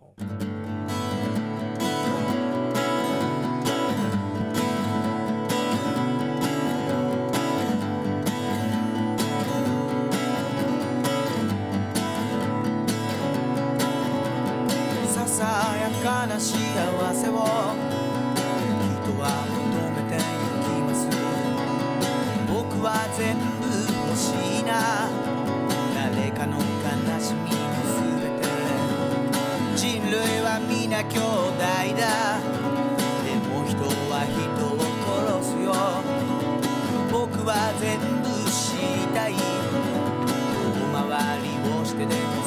ささやかな幸せを人は求めてゆきます。僕は全部欲しいな。兄弟だ。でも人は人を殺すよ。僕は全部知りたい。遠回りをしてでも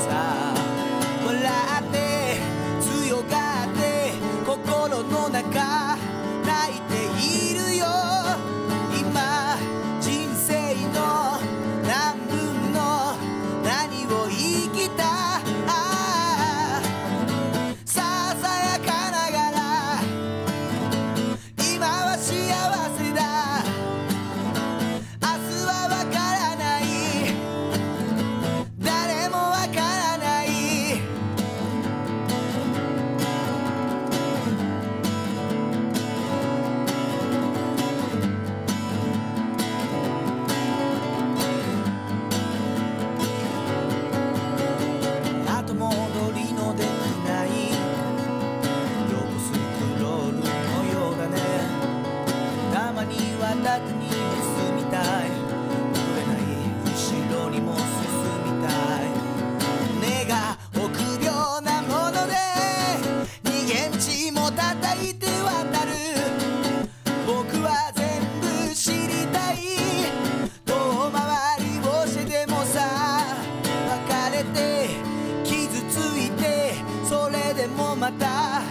また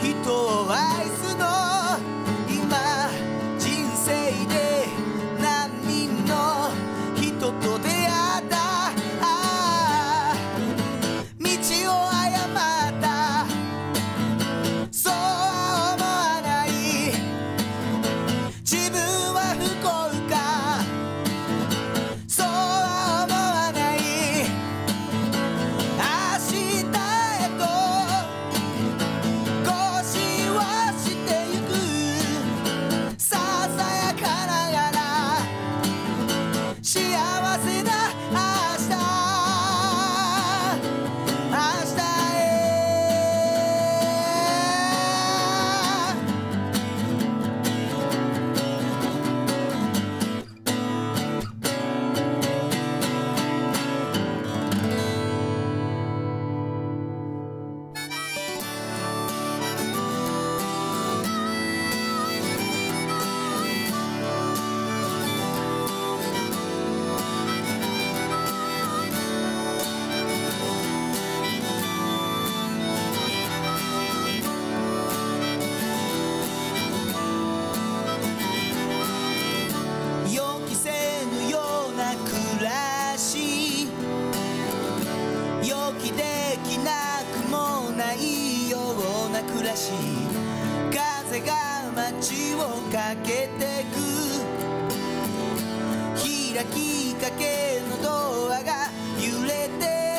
人を愛すの。今人生で何人の人と出会風が街を駆けてく。開きかけのドアが揺れて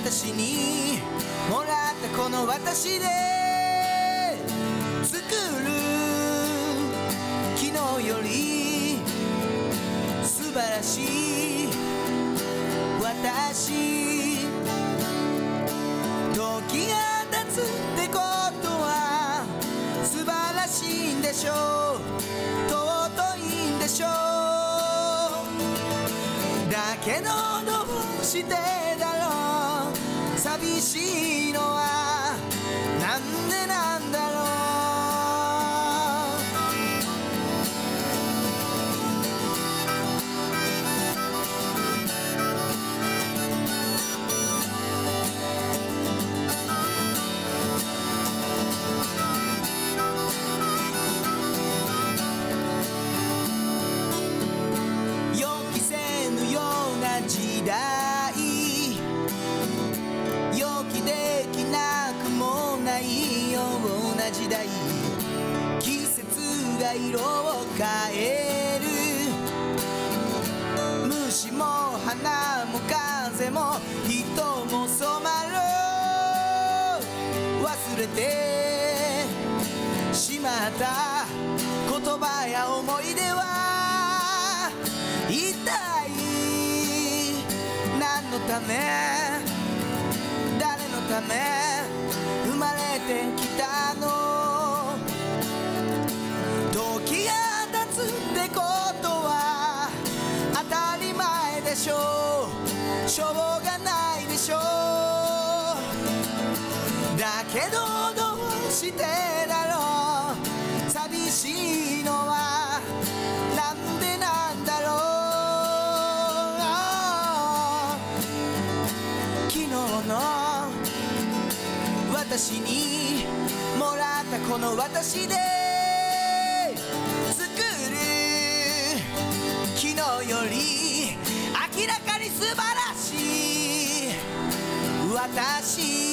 私にもらったこの私で作る昨日より素晴らしい私時が経つってことは素晴らしいんでしょう尊いんでしょうだけどどうして寂しいのはなんでな時代季節が色を変える虫も花も風も人も染まる忘れてしまった言葉や思い出は一体何のため誰のため生まれてきた。しょうがないでしょう。だけどどうしてだろう。寂しいのはなんでなんだろう。昨日の私にもらったこの私で作る。昨日より素晴らしい。私